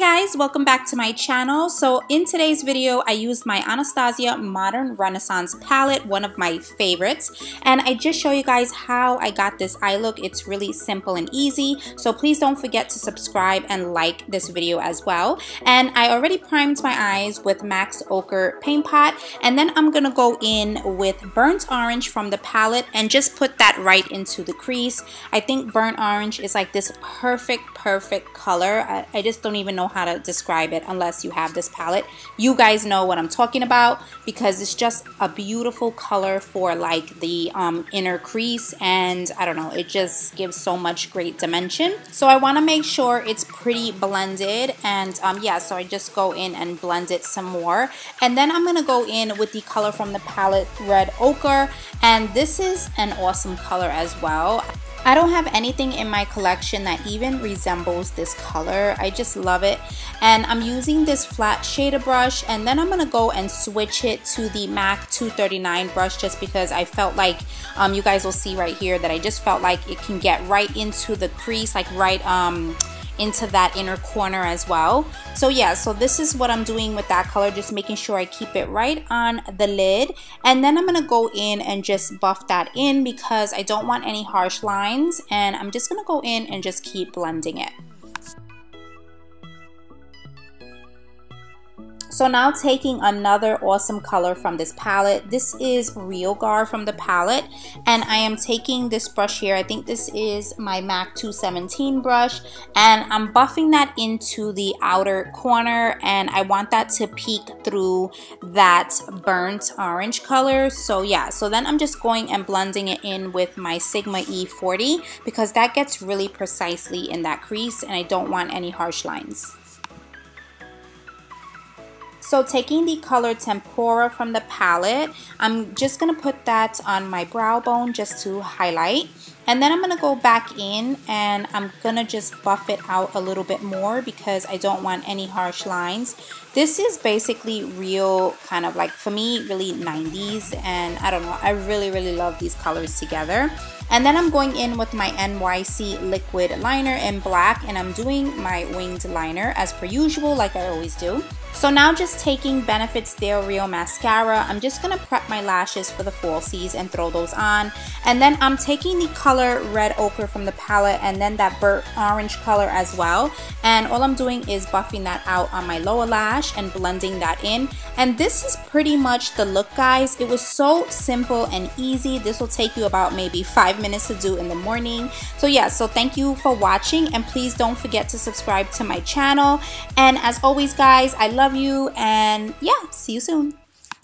guys, welcome back to my channel. So in today's video, I used my Anastasia Modern Renaissance palette, one of my favorites. And I just show you guys how I got this eye look. It's really simple and easy. So please don't forget to subscribe and like this video as well. And I already primed my eyes with Max Ochre Paint Pot. And then I'm to go in with Burnt Orange from the palette and just put that right into the crease. I think Burnt Orange is like this perfect, perfect color. I, I just don't even know how to describe it unless you have this palette. You guys know what I'm talking about because it's just a beautiful color for like the um, inner crease and I don't know, it just gives so much great dimension. So I want to make sure it's pretty blended and um, yeah, so I just go in and blend it some more. And then I'm going to go in with the color from the palette Red Ochre and this is an awesome color as well. I don't have anything in my collection that even resembles this color. I just love it. And I'm using this flat shader brush and then I'm going to go and switch it to the MAC 239 brush just because I felt like, um, you guys will see right here that I just felt like it can get right into the crease, like right, um, into that inner corner as well. So yeah, so this is what I'm doing with that color, just making sure I keep it right on the lid. And then I'm gonna go in and just buff that in because I don't want any harsh lines. And I'm just gonna go in and just keep blending it. So now taking another awesome color from this palette. This is Realgar from the palette. And I am taking this brush here. I think this is my MAC 217 brush. And I'm buffing that into the outer corner. And I want that to peek through that burnt orange color. So yeah, so then I'm just going and blending it in with my Sigma E40 because that gets really precisely in that crease and I don't want any harsh lines. So taking the color Tempera from the palette, I'm just going to put that on my brow bone just to highlight. And then I'm going to go back in and I'm going to just buff it out a little bit more because I don't want any harsh lines. This is basically real kind of like, for me, really 90s. And I don't know, I really, really love these colors together. And then I'm going in with my NYC liquid liner in black and I'm doing my winged liner as per usual like I always do. So now just taking Benefit's They're Real Mascara, I'm just going to prep my lashes for the falsies and throw those on. And then I'm taking the Red Ochre from the palette and then that burnt orange color as well. And all I'm doing is buffing that out on my lower lash and blending that in. And this is pretty much the look guys. It was so simple and easy. This will take you about maybe five minutes to do in the morning. So yeah, so thank you for watching and please don't forget to subscribe to my channel. And as always guys, I love you and yeah, see you soon.